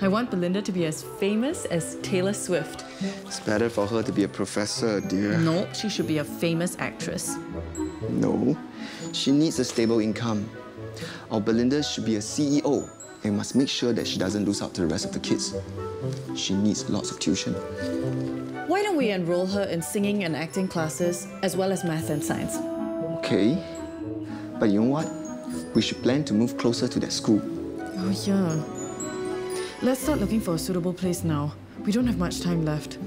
I want Belinda to be as famous as Taylor Swift. It's better for her to be a professor, dear. No, she should be a famous actress. No. She needs a stable income. Our Belinda should be a CEO and must make sure that she doesn't lose out to the rest of the kids. She needs lots of tuition. Why don't we enroll her in singing and acting classes as well as math and science? Okay. But you know what? We should plan to move closer to that school. Oh, yeah. Let's start looking for a suitable place now. We don't have much time left.